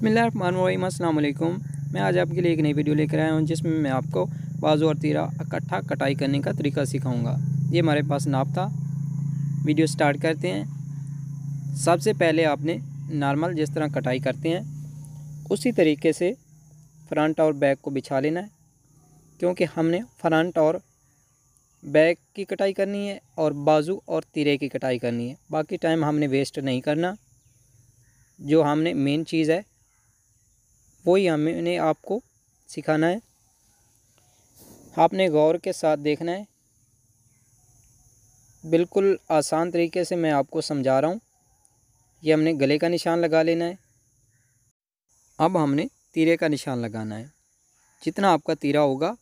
बसमीम अल्लाम मैं आज आपके लिए एक नई वीडियो लेकर आया हूँ, जिसमें मैं आपको बाजू और तीरा इकट्ठा कटाई करने का तरीका सिखाऊँगा। ये हमारे पास नाप था वीडियो स्टार्ट करते हैं। सबसे पहले आपने नॉर्मल जिस तरह कटाई करते हैं, उसी तरीके से फ्रंट और बैक को बिछा लेना है, क्योंकि हमने फ्रंट और बैक की कटाई करनी है और बाजू और तीरे की कटाई करनी है। बाकी टाइम हमने वेस्ट नहीं करना। जो हमने मेन चीज़ है वही हमने आपको सिखाना है। आपने गौर के साथ देखना है। बिल्कुल आसान तरीके से मैं आपको समझा रहा हूँ। ये हमने गले का निशान लगा लेना है। अब हमने तीरे का निशान लगाना है। जितना आपका तीरा होगा,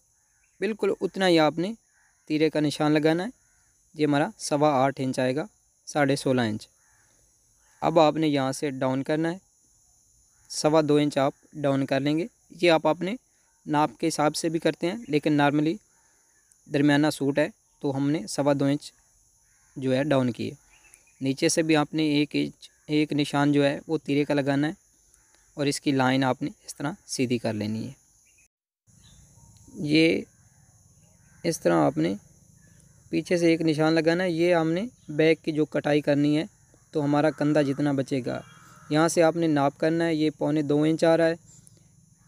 बिल्कुल उतना ही आपने तीरे का निशान लगाना है। ये हमारा सवा आठ इंच आएगा, साढ़े सोलह इंच। अब आपने यहाँ से डाउन करना है। सवा दो इंच आप डाउन कर लेंगे। ये आप अपने नाप के हिसाब से भी करते हैं, लेकिन नॉर्मली दरमियाना सूट है तो हमने सवा दो इंच जो है डाउन किए। नीचे से भी आपने एक इंच, एक निशान जो है वो तीरे का लगाना है और इसकी लाइन आपने इस तरह सीधी कर लेनी है। ये इस तरह आपने पीछे से एक निशान लगाना है। ये हमने बैग की जो कटाई करनी है तो हमारा कंधा जितना बचेगा यहाँ से आपने नाप करना है, ये पौने दो इंच आ रहा है।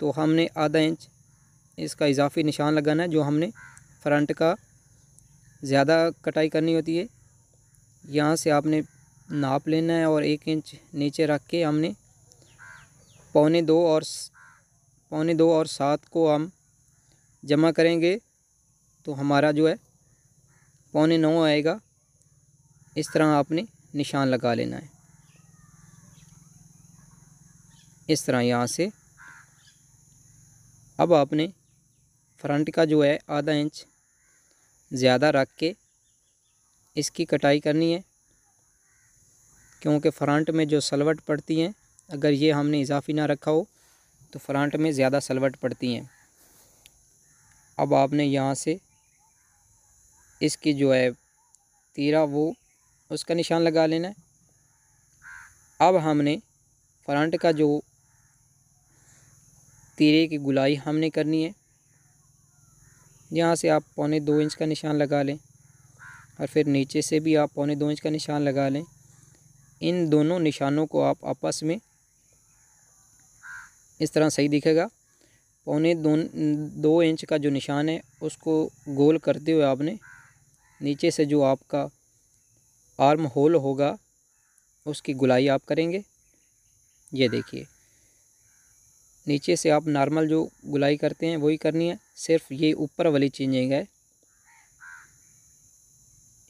तो हमने आधा इंच इसका इजाफी निशान लगाना है, जो हमने फ्रंट का ज़्यादा कटाई करनी होती है। यहाँ से आपने नाप लेना है और एक इंच नीचे रख के हमने पौने दो और पौने दो और सात को हम जमा करेंगे। तो हमारा जो है पौने नौ आएगा। इस तरह आपने निशान लगा लेना है। इस तरह यहाँ से। अब आपने फ्रंट का जो है आधा इंच ज़्यादा रख के इसकी कटाई करनी है, क्योंकि फ्रंट में जो सलवट पड़ती हैं, अगर ये हमने इजाफी ना रखा हो तो फ्रंट में ज़्यादा सलवट पड़ती हैं। अब आपने यहाँ से इसकी जो है तीरा वो, उसका निशान लगा लेना है। अब हमने फ्रंट का जो तीरे की गुलाई हमने करनी है। यहाँ से आप पौने दो इंच का निशान लगा लें और फिर नीचे से भी आप पौने दो इंच का निशान लगा लें। इन दोनों निशानों को आप आपस में इस तरह सही दिखेगा। पौने दो दो इंच का जो निशान है, उसको गोल करते हुए आपने नीचे से जो आपका आर्म होल होगा, उसकी गुलाई आप करेंगे। ये देखिए। नीचे से आप नॉर्मल जो गुलाई करते हैं, वही करनी है। सिर्फ़ ये ऊपर वाली चेंजिंग है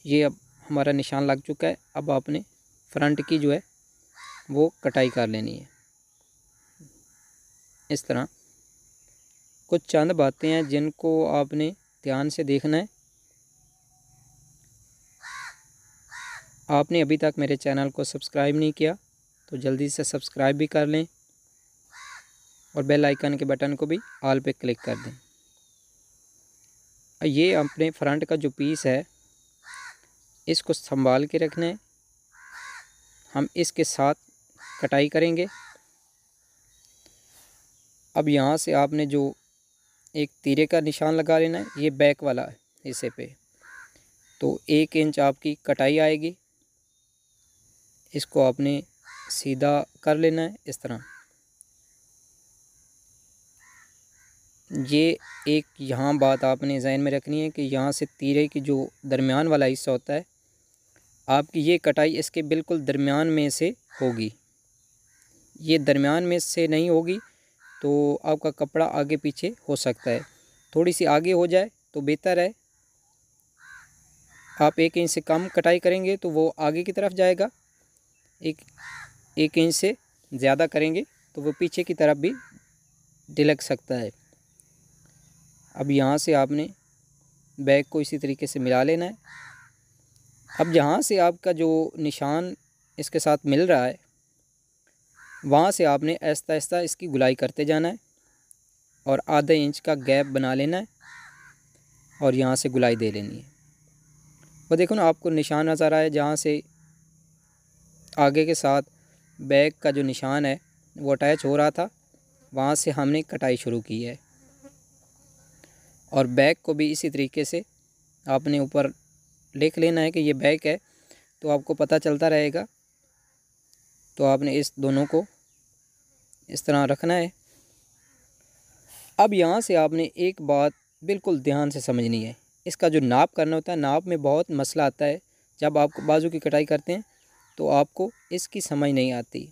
ये अब हमारा निशान लग चुका है। अब आपने फ्रंट की जो है, वो कटाई कर लेनी है। इस तरह। कुछ चंद बातें हैं जिनको आपने ध्यान से देखना है। आपने अभी तक मेरे चैनल को सब्सक्राइब नहीं किया तो जल्दी से सब्सक्राइब भी कर लें। और बेल आइकन के बटन को भी ऑल पे क्लिक कर दें। ये अपने फ्रंट का जो पीस है, इसको संभाल के रखना है। हम इसके साथ कटाई करेंगे। अब यहाँ से आपने जो एक तीरे का निशान लगा लेना है, ये बैक वाला हिस्से पे। तो एक इंच आपकी कटाई आएगी। इसको आपने सीधा कर लेना है, इस तरह। ये एक यहाँ बात आपने जहन में रखनी है कि यहाँ से तीरे की जो दरमियान वाला हिस्सा होता है, आपकी ये कटाई इसके बिल्कुल दरमियान में से होगी। ये दरमियान में से नहीं होगी तो आपका कपड़ा आगे पीछे हो सकता है। थोड़ी सी आगे हो जाए तो बेहतर है। आप एक इंच से कम कटाई करेंगे तो वो आगे की तरफ़ जाएगा। एक एक इंच से ज़्यादा करेंगे तो वो पीछे की तरफ़ भी ढिलक सकता है। अब यहाँ से आपने बैग को इसी तरीके से मिला लेना है। अब जहाँ से आपका जो निशान इसके साथ मिल रहा है, वहाँ से आपने ऐसा ऐसा इसकी गुलाई करते जाना है और आधा इंच का गैप बना लेना है और यहाँ से गुलाई दे लेनी है। वो देखो ना, आपको निशान नज़र आए जहाँ से आगे के साथ बैग का जो निशान है वो अटैच हो रहा था, वहाँ से हमने कटाई शुरू की है। और बैक को भी इसी तरीके से आपने ऊपर लिख लेना है कि ये बैक है तो आपको पता चलता रहेगा। तो आपने इस दोनों को इस तरह रखना है। अब यहाँ से आपने एक बात बिल्कुल ध्यान से समझनी है। इसका जो नाप करना होता है, नाप में बहुत मसला आता है। जब आप बाजू की कटाई करते हैं तो आपको इसकी समझ नहीं आती।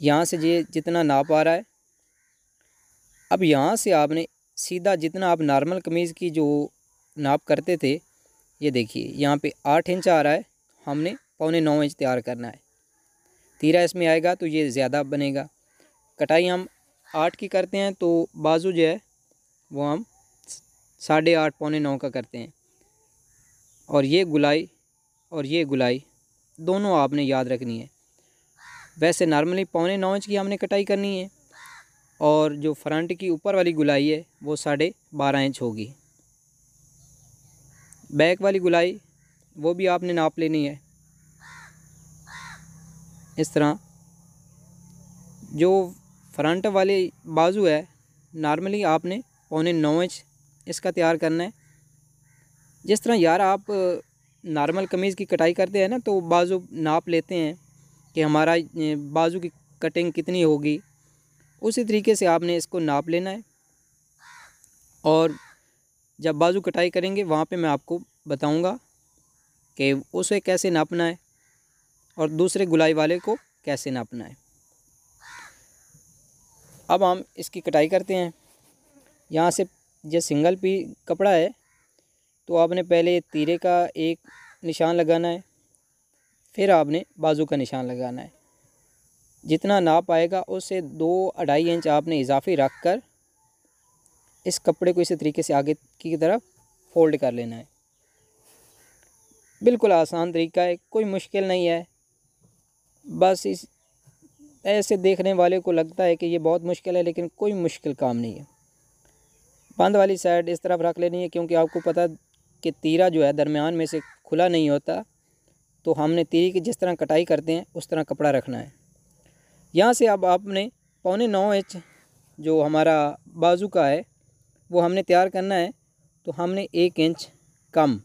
यहाँ से ये जितना नाप आ रहा है। अब यहाँ से आपने सीधा जितना आप नॉर्मल कमीज़ की जो नाप करते थे, ये देखिए, यहाँ पे आठ इंच आ रहा है, हमने पौने नौ इंच तैयार करना है। तीरा इसमें आएगा तो ये ज़्यादा बनेगा। कटाई हम आठ की करते हैं तो बाजू जो है, वो हम साढ़े आठ, पौने नौ का करते हैं। और ये गुलाई और ये गुलाई, दोनों आपने याद रखनी है। वैसे नॉर्मली पौने नौ इंच की हमने कटाई करनी है। और जो फ्रंट की ऊपर वाली गुलाई है, वो साढ़े बारह इंच होगी। बैक वाली गुलाई, वो भी आपने नाप लेनी है। इस तरह, जो फ्रंट वाले बाजू है, नॉर्मली आपने पौने नौ इंच इसका तैयार करना है। जिस तरह यार आप नॉर्मल कमीज़ की कटाई करते हैं ना तो बाजू नाप लेते हैं कि हमारा बाजू की कटिंग कितनी होगी उसी तरीके से आपने इसको नाप लेना है। और जब बाजू कटाई करेंगे, वहाँ पे मैं आपको बताऊँगा कि उसे कैसे नापना है और दूसरे गुलाई वाले को कैसे नापना है। अब हम इसकी कटाई करते हैं। यहाँ से जो सिंगल पी कपड़ा है तो आपने पहले तीरे का एक निशान लगाना है, फिर आपने बाजू का निशान लगाना है। जितना नाप आएगा उससे दो अढ़ाई इंच आपने इजाफी रख कर इस कपड़े को इसी तरीके से आगे की तरफ़ फोल्ड कर लेना है। बिल्कुल आसान तरीका है, कोई मुश्किल नहीं है। बस इस, ऐसे देखने वाले को लगता है कि ये बहुत मुश्किल है, लेकिन कोई मुश्किल काम नहीं है। बंद वाली साइड इस तरफ़ रख लेनी है, क्योंकि आपको पता कि तीरा जो है दरमियान में से खुला नहीं होता तो हमने तीरी की जिस तरह कटाई करते हैं, उस तरह कपड़ा रखना है। यहाँ से अब आपने पौने नौ इंच जो हमारा बाजू का है, वो हमने तैयार करना है तो हमने एक इंच कम।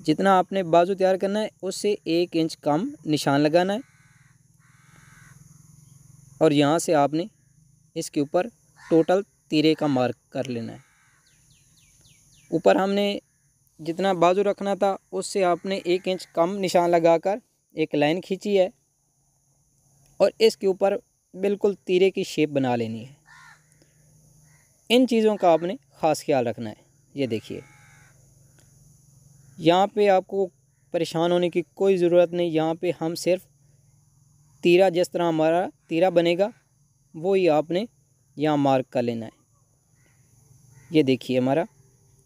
जितना आपने बाजू तैयार करना है, उससे एक इंच कम निशान लगाना है। और यहाँ से आपने इसके ऊपर टोटल तीरे का मार्क कर लेना है। ऊपर हमने जितना बाजू रखना था, उससे आपने एक इंच कम निशान लगाकर एक लाइन खींची है। और इसके ऊपर बिल्कुल तीरे की शेप बना लेनी है। इन चीज़ों का आपने ख़ास ख्याल रखना है, ये देखिए। यहाँ पे आपको परेशान होने की कोई ज़रूरत नहीं, यहाँ पे हम सिर्फ़ तीरा जिस तरह हमारा तीरा बनेगा वो ही आपने यहाँ मार्क कर लेना है। ये देखिए हमारा,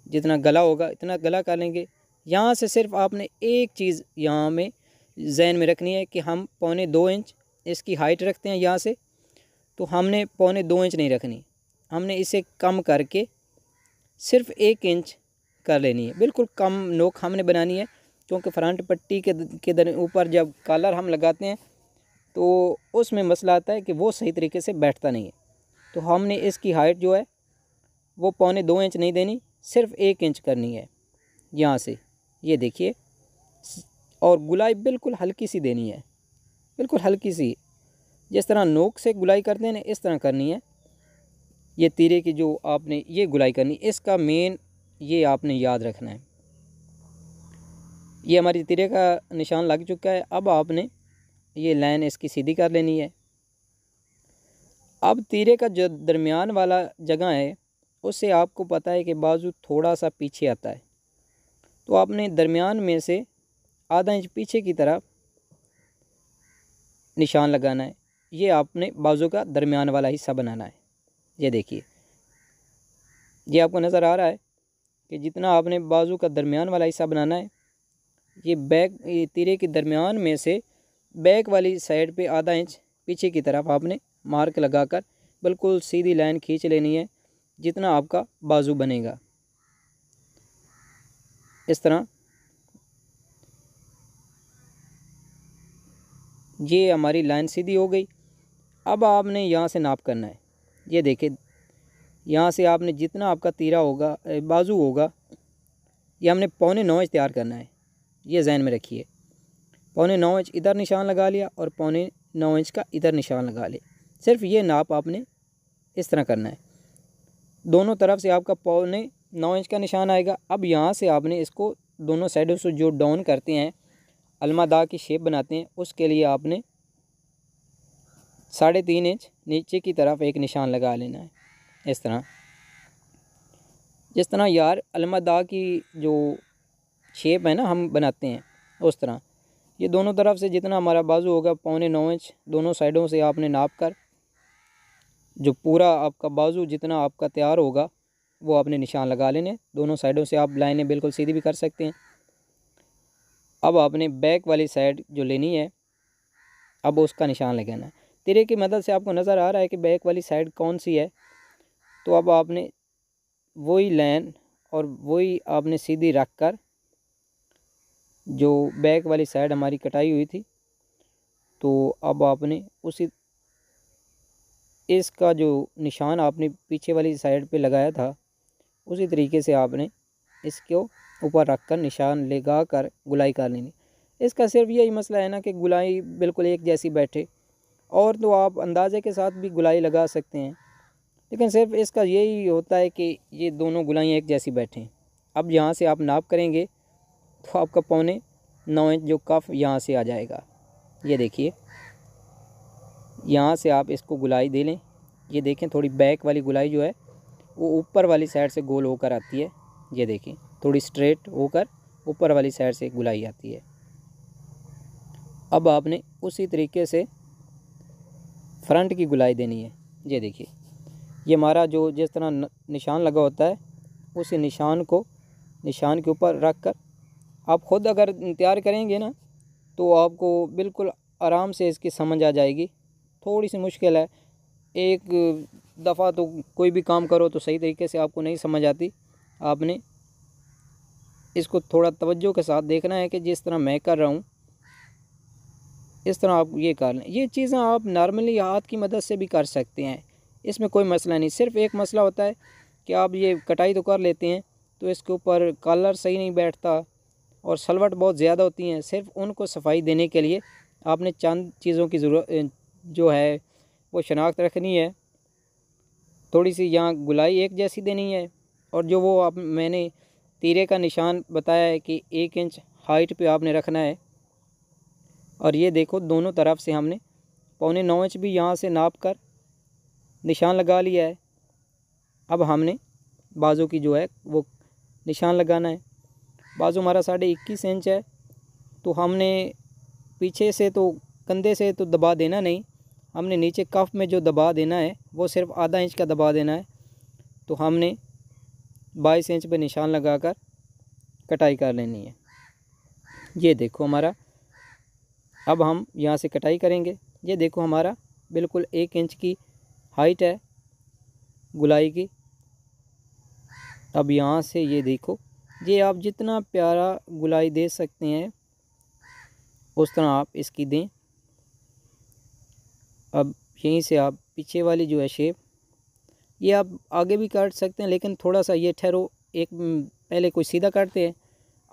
जितना गला होगा इतना गला कर लेंगे। यहाँ से सिर्फ़ आपने एक चीज़ यहाँ में जहन में रखनी है कि हम पौने दो इंच इसकी हाइट रखते हैं यहाँ से तो हमने पौने दो इंच नहीं रखनी। हमने इसे कम करके सिर्फ़ एक इंच कर लेनी है। बिल्कुल कम नोक हमने बनानी है, क्योंकि फ्रंट पट्टी के के ऊपर जब कलर हम लगाते हैं तो उसमें मसला आता है कि वो सही तरीके से बैठता नहीं है। तो हमने इसकी हाइट जो है, वो पौने दो इंच नहीं देनी, सिर्फ़ एक इंच करनी है यहाँ से। ये देखिए, और गुलाई बिल्कुल हल्की सी देनी है। बिल्कुल हल्की सी। जिस तरह नोक से गुलाई करते हैं इस तरह करनी है। ये तीरे की जो आपने ये गुलाई करनी, इसका मेन ये आपने याद रखना है। ये हमारी तीरे का निशान लग चुका है। अब आपने ये लाइन इसकी सीधी कर लेनी है। अब तीरे का जो दरमियान वाला जगह है, उससे आपको पता है कि बाजू थोड़ा सा पीछे आता है। तो आपने दरमियान में से आधा इंच पीछे की तरफ़ निशान लगाना है। ये आपने बाजू का दरमियान वाला हिस्सा बनाना है। ये देखिए। ये आपको नज़र आ रहा है कि जितना आपने बाजू का दरमियान वाला हिस्सा बनाना है, ये बैक, ये तीरे के दरमियान में से बैक वाली साइड पे आधा इंच पीछे की तरफ़ आपने मार्क लगाकर बिल्कुल सीधी लाइन खींच लेनी है, जितना आपका बाजू बनेगा। इस तरह ये हमारी लाइन सीधी हो गई। अब आपने यहाँ से नाप करना है। ये देखिए यहाँ से आपने जितना आपका तीरा होगा बाजू होगा, ये हमने पौने नौ इंच तैयार करना है। ये जहन में रखिए। पौने नौ इंच इधर निशान लगा लिया और पौने नौ इंच का इधर निशान लगा लिया। सिर्फ़ ये नाप आपने इस तरह करना है। दोनों तरफ़ से आपका पौने नौ इंच का निशान आएगा। अब यहाँ से आपने इसको दोनों साइडों से जो डाउन करते हैं अलमादा की शेप बनाते हैं। उसके लिए आपने साढ़े तीन इंच नीचे की तरफ़ एक निशान लगा लेना है। इस तरह। जिस तरह यार अलमादा की जो शेप है ना, हम बनाते हैं, उस तरह। ये दोनों तरफ़ से जितना हमारा बाजू होगा, पौने नौ इंच दोनों साइडों से आपने नाप कर, जो पूरा आपका बाजू जितना आपका तैयार होगा, वो आपने निशान लगा लेने। दोनों साइडों से आप लाइनें बिल्कुल सीधी भी कर सकते हैं। अब आपने बैक वाली साइड जो लेनी है, अब उसका निशान लगाना है। तिरे की मदद से आपको नज़र आ रहा है कि बैक वाली साइड कौन सी है। तो अब आपने वही लाइन और वही आपने सीधी रख कर जो बैक वाली साइड हमारी कटाई हुई थी तो अब आपने उसी, इसका जो निशान आपने पीछे वाली साइड पे लगाया था, उसी तरीके से आपने इसको ऊपर रख कर निशान लगा कर गुलाई कर लेनी। इसका सिर्फ़ यही मसला है ना कि गुलाई बिल्कुल एक जैसी बैठे। और तो आप अंदाज़े के साथ भी गुलाई लगा सकते हैं। लेकिन सिर्फ़ इसका यही होता है कि ये दोनों गुलाइयाँ एक जैसी बैठें। अब यहाँ से आप नाप करेंगे तो आपका पौने नौ इंच जो कफ यहाँ से आ जाएगा। ये देखिए। यहाँ से आप इसको गुलाई दे लें। ये देखें थोड़ी बैक वाली गुलाई जो है, वो ऊपर वाली साइड से गोल होकर आती है। ये देखें। थोड़ी स्ट्रेट होकर ऊपर वाली साइड से गुलाई आती है। अब आपने उसी तरीके से फ्रंट की गुलाई देनी है। ये देखिए, ये हमारा जो जिस तरह निशान लगा होता है, उस निशान को, निशान के ऊपर रख कर आप ख़ुद अगर तैयार करेंगे ना तो आपको बिल्कुल आराम से इसकी समझ आ जाएगी। थोड़ी सी मुश्किल है। एक दफ़ा तो कोई भी काम करो तो सही तरीके से आपको नहीं समझ आती। आपने इसको थोड़ा तवज्जो के साथ देखना है कि जिस तरह मैं कर रहा हूँ, इस तरह आप ये कर लें। ये चीज़ें आप नॉर्मली हाथ की मदद से भी कर सकते हैं। इसमें कोई मसला नहीं। सिर्फ़ एक मसला होता है कि आप ये कटाई तो कर लेते हैं तो इसके ऊपर कलर सही नहीं बैठता और सलवट बहुत ज़्यादा होती हैं। सिर्फ़ उनको सफ़ाई देने के लिए आपने चंद चीज़ों की ज़रूरत जो है, वो शनाख्त रखनी है। थोड़ी सी यहाँ गुलाई एक जैसी देनी है और जो वो आप, मैंने तीरे का निशान बताया है कि एक इंच हाइट पे आपने रखना है। और ये देखो, दोनों तरफ़ से हमने पौने नौ इंच भी यहाँ से नाप कर निशान लगा लिया है। अब हमने बाजू की जो है, वो निशान लगाना है। बाजू हमारा साढ़े इक्कीस इंच है तो हमने पीछे से तो कंधे से तो दबा देना नहीं, हमने नीचे कफ में जो दबा देना है, वो सिर्फ़ आधा इंच का दबा देना है। तो हमने बाईस इंच पर निशान लगाकर कटाई कर लेनी है। ये देखो हमारा। अब हम यहाँ से कटाई करेंगे। ये देखो हमारा बिल्कुल एक इंच की हाइट है गुलाई की। अब यहाँ से ये देखो। ये आप जितना प्यारा गुलाई दे सकते हैं, उस तरह आप इसकी दें। अब यहीं से आप पीछे वाली जो है शेप ये आप आगे भी काट सकते हैं, लेकिन थोड़ा सा ये ठहरो, एक पहले कोई सीधा काटते हैं।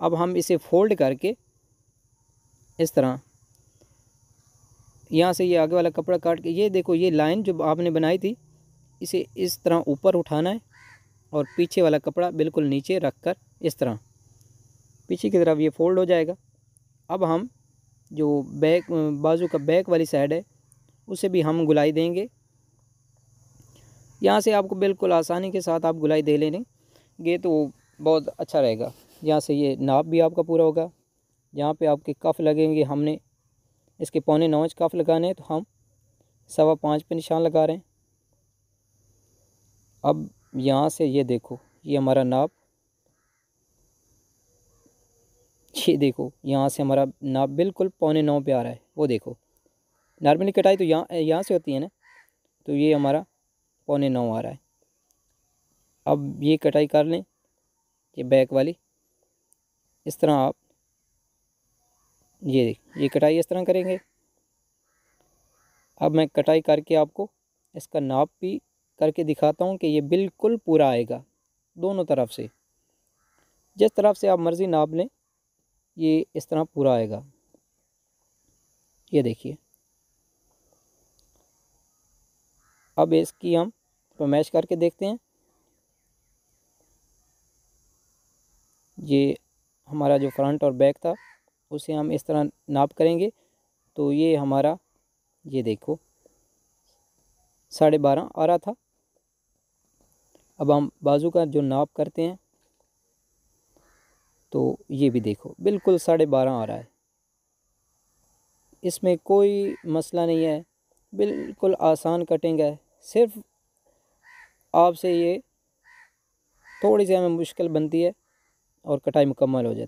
अब हम इसे फोल्ड करके इस तरह, यहाँ से ये आगे वाला कपड़ा काट के, ये देखो, ये लाइन जो आपने बनाई थी, इसे इस तरह ऊपर उठाना है और पीछे वाला कपड़ा बिल्कुल नीचे रख कर इस तरह। पीछे की तरफ़ ये फोल्ड हो जाएगा। अब हम जो बैक बाजू का बैक वाली साइड है, उसे भी हम गुलाई देंगे। यहाँ से आपको बिल्कुल आसानी के साथ आप गुलाई दे लेंगे। तो बहुत अच्छा रहेगा। यहाँ से ये नाप भी आपका पूरा होगा। यहाँ पे आपके कफ़ लगेंगे हमने। इसके पौने नौ इंच कफ़ लगाने हैं तो हम सवा पाँच पे निशान लगा रहे हैं। अब यहाँ से ये देखो, ये हमारा नाप। ये देखो, यहाँ से हमारा नाप बिल्कुल पौने नौ पे आ रहा है। वो देखो, नॉर्मली कटाई तो यहाँ यहाँ से होती है ना? तो ये हमारा पौने नौ आ रहा है। अब ये कटाई कर लें, ये बैक वाली। इस तरह आप ये ये कटाई इस तरह करेंगे। अब मैं कटाई करके आपको इसका नाप भी करके दिखाता हूँ कि ये बिल्कुल पूरा आएगा, दोनों तरफ़ से। जिस तरफ़ से आप मर्ज़ी नाप लें, ये इस तरह पूरा आएगा। ये देखिए। अब इसकी हम मैश करके देखते हैं। ये हमारा जो फ्रंट और बैक था, उसे हम इस तरह नाप करेंगे। तो ये हमारा, ये देखो, साढ़े बारह आ रहा था। अब हम बाजू का जो नाप करते हैं तो ये भी देखो, बिल्कुल साढ़े बारह आ रहा है। इसमें कोई मसला नहीं है, बिल्कुल आसान कटिंग है, सिर्फ़ आपसे ये थोड़ी सी हमें मुश्किल बनती है और कटाई मुकम्मल हो जाती